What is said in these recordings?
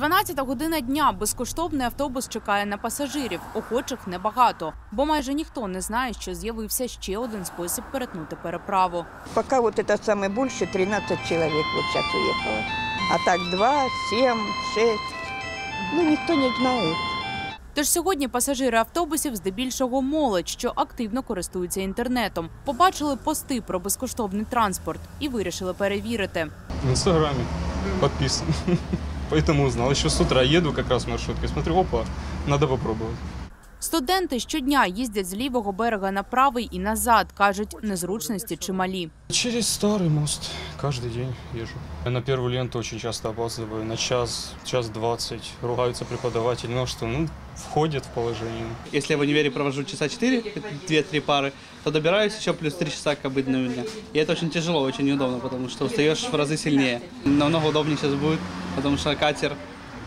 12 година дня безкоштовний автобус чекає на пасажирів. Охочих небагато, бо майже ніхто не знає, що з'явився ще один спосіб перетнути переправу. Пока вот это самое больше, 13 человек вот сейчас уехало. А так 2, 7, 6. Ну, никто не знает. Тож сьогодні пасажири автобусів здебільшого молодь, що активно користуються інтернетом, побачили пости про безкоштовний транспорт і вирішили перевірити. В Инстаграме подписан. Поэтому узнал. Еще с утра еду как раз в маршрутке. Смотрю, опа, надо попробовать. Студенти щодня їздять з лівого берега на правий і назад, кажуть, незручності чималі. Через старый мост каждый день езжу. На первую ленту очень часто опаздываю. На час, час двадцать. Ругаются преподаватели, но что, ну, входит в положение. Если я в универе провожу часа 4, 2-3 пары, то добираюсь еще плюс 3 часа к обыденному дня. И это очень тяжело, очень неудобно, потому что устаешь в разы сильнее. Намного удобнее сейчас будет, потому что катер,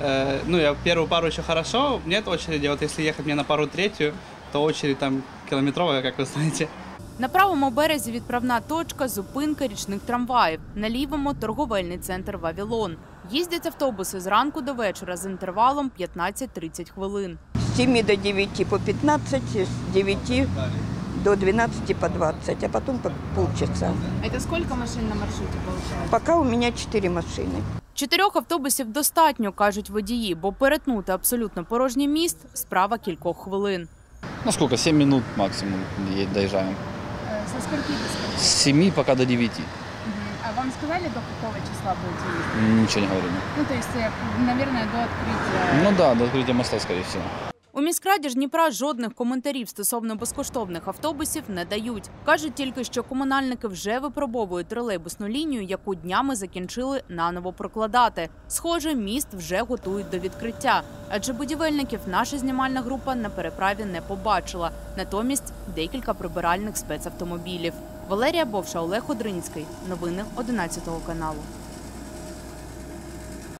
э, ну, я первую пару еще хорошо, нет очереди, вот если ехать мне на пару третью, то очередь там километровая, как вы знаете. На правому березі відправна точка, зупинка річних трамваїв. На лівому торговельний центр Вавілон. Їздять автобуси з ранку до вечора з інтервалом 15-30 хвилин. С 7 до 9 по 15, с 9 до 12 по 20, а потом по полчаса. Це скільки машин на маршруті виходить? Пока у меня 4 машины. Чотирьох автобусів достатньо, кажуть водії, бо перетнути абсолютно порожній міст справа кількох хвилин. Ну сколько, 7 минут максимум е- доезжаем. Со скольки до скольки? С 7 пока до 9. А вам сказали, до какого числа будете ездить? Ничего не говорили. Ну, то есть, э, наверное, до открытия. Ну да, до открытия моста, скорее всего. У міськраді ж Дніпра жодних коментарів стосовно безкоштовних автобусів не дають. кажуть тільки, що комунальники вже випробовують тролейбусну лінію, яку днями закінчили наново прокладати. Схоже, міст вже готують до відкриття, адже будівельників наша знімальна група на переправі не побачила. Натомість декілька прибиральних спецавтомобілів. Валерія Бовша, Олег Одринський. Новини 11 каналу.